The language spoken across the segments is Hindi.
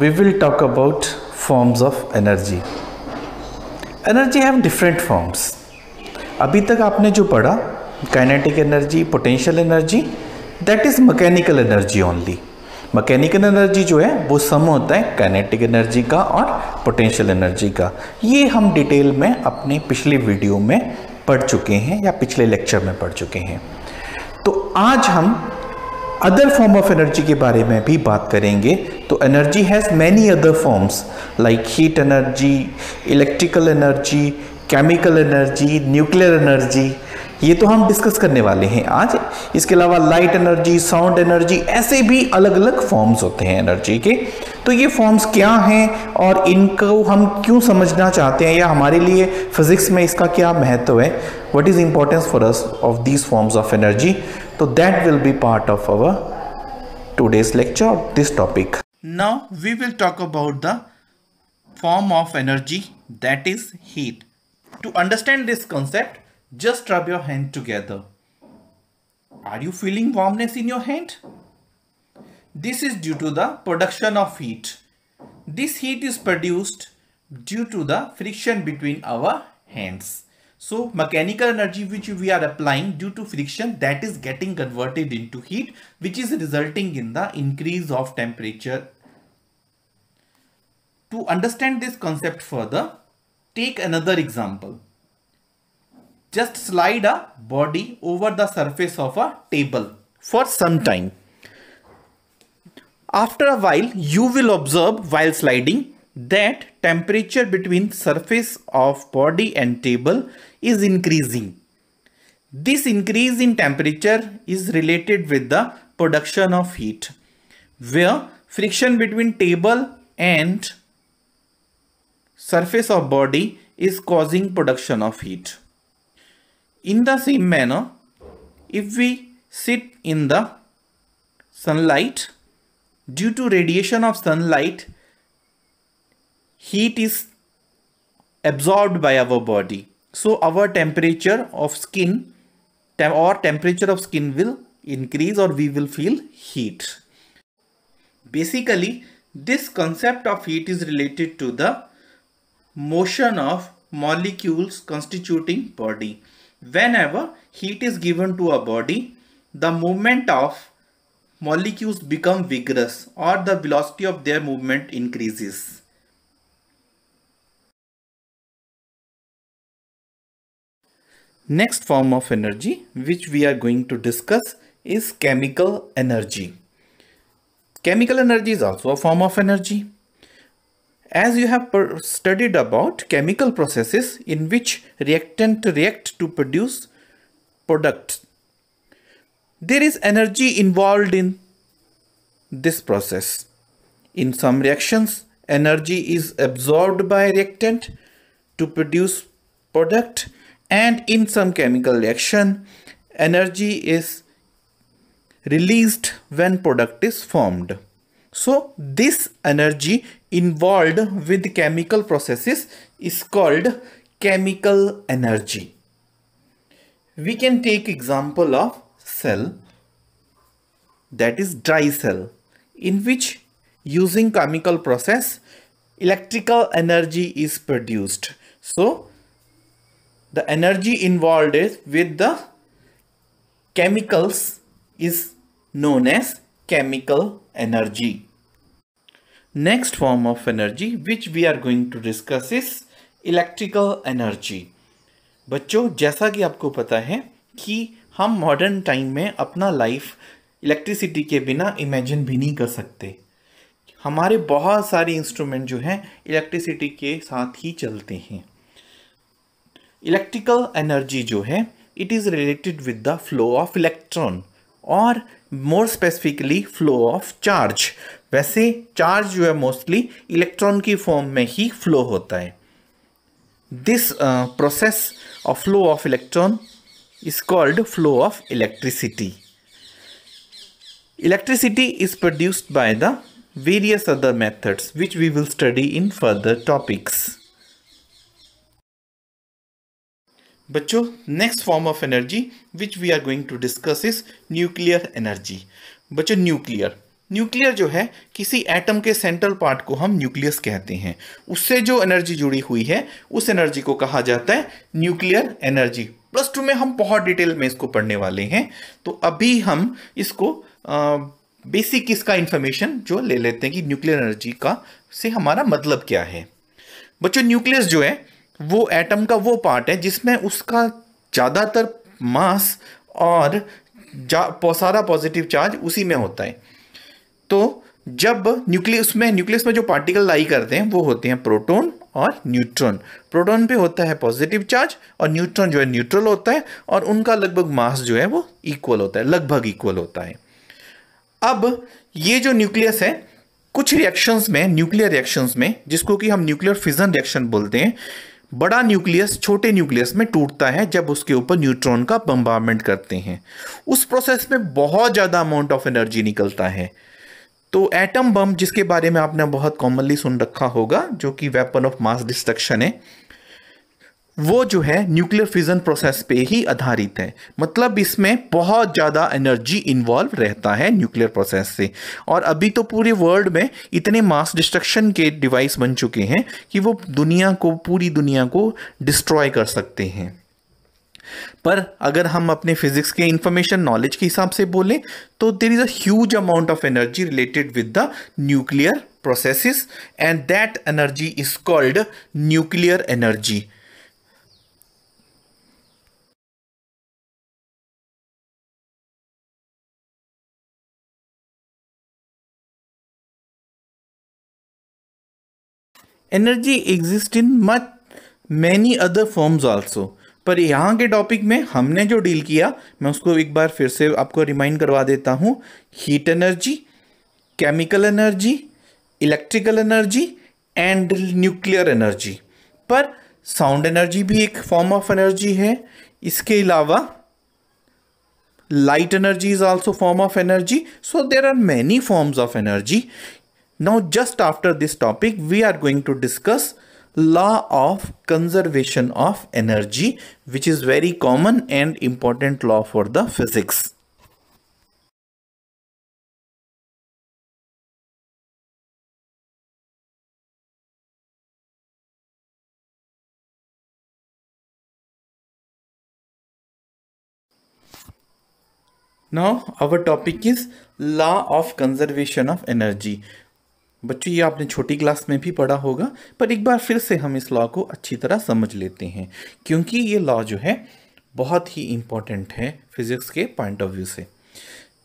we will talk about forms of energy. Energy have different forms. अभी तक आपने जो पढ़ा kinetic energy potential energy that is mechanical energy only mechanical energy जो है, वो सम होता है काइनेटिक एनर्जी का और पोटेंशियल एनर्जी का ये हम डिटेल में अपने पिछले वीडियो में पढ़ चुके हैं या पिछले लेक्चर में पढ़ चुके हैं तो आज हम अदर फॉर्म ऑफ़ एनर्जी के बारे में भी बात करेंगे तो energy has many other forms like heat energy electrical energy chemical energy nuclear energy ये तो हम डिस्कस करने वाले हैं आज। इसके अलावा लाइट एनर्जी साउंड एनर्जी ऐसे भी अलग अलग फॉर्म्स होते हैं एनर्जी के। तो ये फॉर्म्स क्या हैं और इनको हम क्यों समझना चाहते हैं या हमारे लिए फिजिक्स में इसका क्या महत्व है? What is importance for us of these forms of energy So that will be part of our today's lecture, this topic. Now we will talk about the form of energy that is heat. To understand this concept, just rub your hand together. Are you feeling warmness in your hand? This is due to the production of heat. This heat is produced due to the friction between our hands so mechanical energy which we are applying due to friction that is getting converted into heat which is resulting in the increase of temperature. To understand this concept further, take another example. Just slide a body over the surface of a table for some time. After a while, you will observe while sliding that temperature between surface of body and table is increasing. This increase in temperature is related with the production of heat where friction between table and surface of body is causing production of heat. In the same manner, if we sit in the sunlight, due to radiation of sunlight, heat is absorbed by our body so our temperature of skin or temperature of skin will increase or we will feel heat. Basically this concept of heat is related to the motion of molecules constituting body. Whenever heat is given to a body the movement of molecules become vigorous or the velocity of their movement increases Next form of energy which we are going to discuss is chemical energy. Chemical energy is also a form of energy. As you have studied about chemical processes in which reactant react to produce products, there is energy involved in this process. In some reactions, energy is absorbed by reactant to produce product and in some chemical reaction energy is released when product is formed. So this energy involved with chemical processes is called chemical energy. We can take example of cell that is dry cell in which using chemical process electrical energy is produced. So the energy involved is with the chemicals is known as chemical energy. Next form of energy which we are going to discuss is electrical energy. बच्चों जैसा कि आपको पता है कि हम मॉडर्न टाइम में अपना लाइफ इलेक्ट्रिसिटी के बिना इमेजिन भी नहीं कर सकते हमारे बहुत सारे इंस्ट्रूमेंट जो हैं इलेक्ट्रिसिटी के साथ ही चलते हैं इलेक्ट्रिकल एनर्जी जो है it is related with the flow of electron और more specifically flow of charge वैसे चार्ज जो है मोस्टली इलेक्ट्रॉन की फॉर्म में ही फ्लो होता है। This process of flow of electron is called flow of electricity electricity is produced by the various other methods which we will study in further topics. बच्चों next form of energy which we are going to discuss is nuclear energy बच्चों न्यूक्लियर न्यूक्लियर जो है, किसी एटम के सेंट्रल पार्ट को हम न्यूक्लियस कहते हैं। उससे जो एनर्जी जुड़ी हुई है, उस एनर्जी को कहा जाता है न्यूक्लियर एनर्जी प्लस टू में हम बहुत डिटेल में इसको पढ़ने वाले हैं। तो अभी हम इसको बेसिक इसका इंफॉर्मेशन जो ले लेते हैं कि न्यूक्लियर एनर्जी का से हमारा मतलब क्या है। बच्चों न्यूक्लियस जो है वो एटम का वो पार्ट है जिसमें उसका ज़्यादातर मास और सारा पॉजिटिव चार्ज उसी में होता है। तो जब न्यूक्लियस में न्यूक्लियस में जो पार्टिकल लाई करते हैं, वो होते हैं प्रोटॉन और न्यूट्रॉन प्रोटॉन पे होता है पॉजिटिव चार्ज और न्यूट्रॉन जो है न्यूट्रल होता है और उनका लगभग मास जो है वो इक्वल होता है, लगभग इक्वल होता है। अब ये जो न्यूक्लियस है, कुछ रिएक्शंस में न्यूक्लियर रिएक्शंस में, जिसको कि हम न्यूक्लियर फिजन रिएक्शन बोलते हैं बड़ा न्यूक्लियस छोटे न्यूक्लियस में टूटता है जब उसके ऊपर न्यूट्रॉन का बम्बारमेंट करते हैं। उस प्रोसेस में बहुत ज़्यादा अमाउंट ऑफ़ एनर्जी निकलता है। तो एटम बम जिसके बारे में आपने बहुत कॉमनली सुन रखा होगा, जो कि वेपन ऑफ़ मास डिस्ट्रक्शन है वो जो है न्यूक्लियर फिजन प्रोसेस पे ही आधारित है। मतलब इसमें बहुत ज़्यादा एनर्जी इन्वॉल्व रहता है न्यूक्लियर प्रोसेस से। और अभी तो पूरे वर्ल्ड में इतने मास डिस्ट्रक्शन के डिवाइस बन चुके हैं कि वो दुनिया को, पूरी दुनिया को डिस्ट्रॉय कर सकते हैं। पर अगर हम अपने फिजिक्स के इंफॉर्मेशन नॉलेज के हिसाब से बोलें तो there is a huge amount of energy related with the nuclear processes and that energy is called nuclear energy energy exist in much many other forms also पर यहाँ के टॉपिक में हमने जो डील किया, मैं उसको एक बार फिर से आपको रिमाइंड करवा देता हूँ। Heat energy chemical energy electrical energy and nuclear energy पर साउंड एनर्जी भी एक फॉर्म ऑफ़ एनर्जी है। इसके अलावा light energy is also form of energy so there are many forms of energy Now just after this topic we are going to discuss law of conservation of energy which is very common and important law for the physics. Now our topic is law of conservation of energy. बच्चों, ये आपने छोटी क्लास में भी पढ़ा होगा, पर एक बार फिर से हम इस लॉ को अच्छी तरह समझ लेते हैं, क्योंकि ये लॉ जो है, बहुत ही इंपॉर्टेंट है फिज़िक्स के पॉइंट ऑफ़ व्यू से।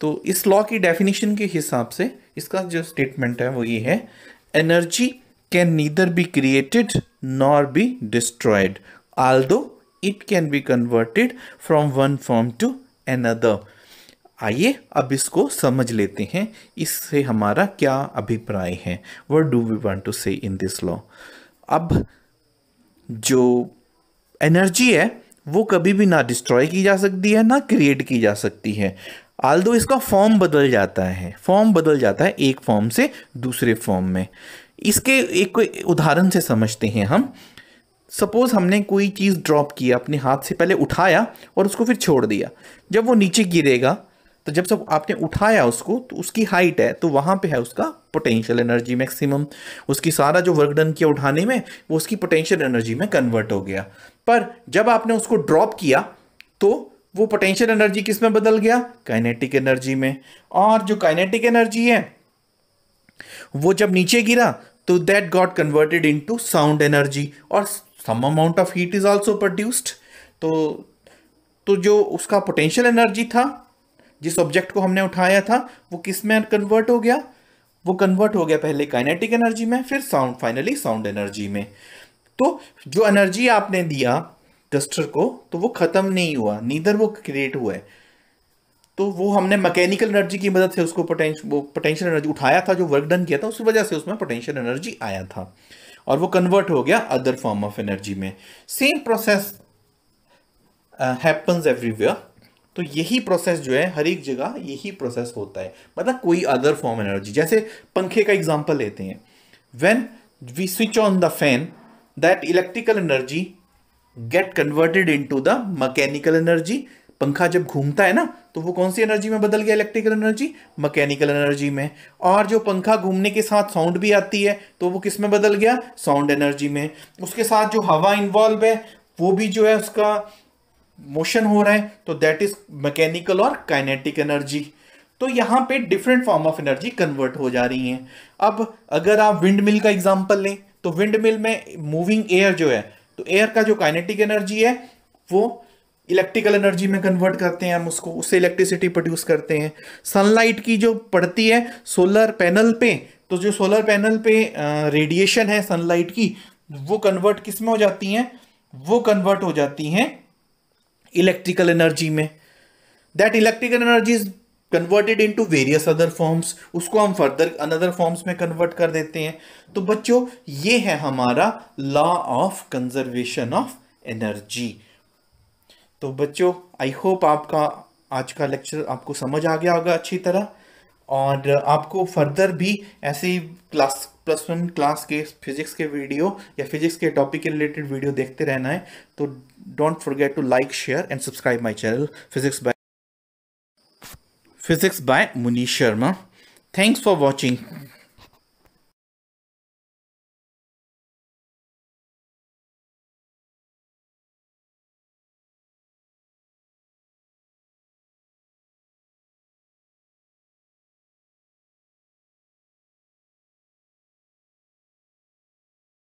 तो इस लॉ की डेफिनेशन के हिसाब से इसका जो स्टेटमेंट है, वो ये है energy can neither be created nor be destroyed although it can be converted from one form to another आइए अब इसको समझ लेते हैं, इससे हमारा क्या अभिप्राय है। What do we want to say in this law अब जो एनर्जी है, वो कभी भी ना डिस्ट्रॉय की जा सकती है, ना क्रिएट की जा सकती है। आल दो इसका फॉर्म बदल जाता है फॉर्म बदल जाता है एक फॉर्म से दूसरे फॉर्म में। इसके एक कोई उदाहरण से समझते हैं हम। सपोज़ हमने कोई चीज़ ड्रॉप किया, अपने हाथ से पहले उठाया और उसको फिर छोड़ दिया। जब वो नीचे गिरेगा तो जब सब आपने उठाया उसको तो उसकी हाइट है तो वहाँ पे है उसका पोटेंशियल एनर्जी मैक्सिमम उसकी सारा जो वर्क डन किया उठाने में, वो उसकी पोटेंशियल एनर्जी में कन्वर्ट हो गया। पर जब आपने उसको ड्रॉप किया तो वो पोटेंशियल एनर्जी किसमें बदल गया? काइनेटिक एनर्जी में। और जो काइनेटिक एनर्जी है, वो जब नीचे गिरा तो that got converted into sound energy और some amount of heat is also produced तो तो जो उसका पोटेंशियल एनर्जी था जिस ऑब्जेक्ट को हमने उठाया था, वो किसमें कन्वर्ट हो गया? वो कन्वर्ट हो गया पहले काइनेटिक एनर्जी में, फिर साउंड फाइनली साउंड एनर्जी में। तो जो एनर्जी आपने दिया डस्टर को तो वो ख़त्म नहीं हुआ नीदर वो क्रिएट हुआ है। तो वो हमने मैकेनिकल एनर्जी की मदद से उसको पोटेंशियल वो पोटेंशियल एनर्जी उठाया था, जो वर्क डन किया था, उस वजह से उसमें पोटेंशियल एनर्जी आया था। और वो कन्वर्ट हो गया अदर फॉर्म ऑफ़ एनर्जी में। सेम प्रोसेस हैपन्स एवरीवेयर तो यही प्रोसेस जो है, हर एक जगह यही प्रोसेस होता है। मतलब कोई अदर फॉर्म एनर्जी जैसे पंखे का एग्जांपल लेते हैं। When we switch on the fan that electrical energy get converted into the mechanical energy पंखा जब घूमता है ना तो वो कौन सी एनर्जी में बदल गया इलेक्ट्रिकल एनर्जी मैकेनिकल एनर्जी में। और जो पंखा घूमने के साथ साउंड भी आती है तो वो किसमें बदल गया? साउंड एनर्जी में। उसके साथ जो हवा इन्वॉल्व है, वो भी जो है उसका मोशन हो रहा है तो दैट इज़ मैकेनिकल और काइनेटिक एनर्जी तो यहाँ पे different form of energy convert हो जा रही हैं. अब अगर आप विंड मिल का एग्ज़ाम्पल लें तो विंड मिल में मूविंग एयर जो है तो एयर का जो काइनेटिक एनर्जी है, वो इलेक्ट्रिकल एनर्जी में कन्वर्ट करते हैं हम उसको, उससे इलेक्ट्रिसिटी प्रोड्यूस करते हैं. सनलाइट की जो पड़ती है सोलर पैनल पे तो जो सोलर पैनल पे रेडिएशन है सनलाइट की, वो कन्वर्ट किसमें हो जाती हैं? वो कन्वर्ट हो जाती हैं इलेक्ट्रिकल एनर्जी में। That electrical energy is converted into various other forms उसको हम फर्दर अनदर फॉर्म्स में कन्वर्ट कर देते हैं। तो बच्चों, ये है हमारा law of conservation of energy तो बच्चों आई होप आपका आज का लेक्चर आपको समझ आ गया होगा अच्छी तरह। और आपको फर्दर भी ऐसे क्लास प्लस वन क्लास के फिजिक्स के वीडियो या फिजिक्स के टॉपिक के रिलेटेड वीडियो देखते रहना है तो don't forget to like share and subscribe my channel physics by physics by Munish Sharma thanks for watching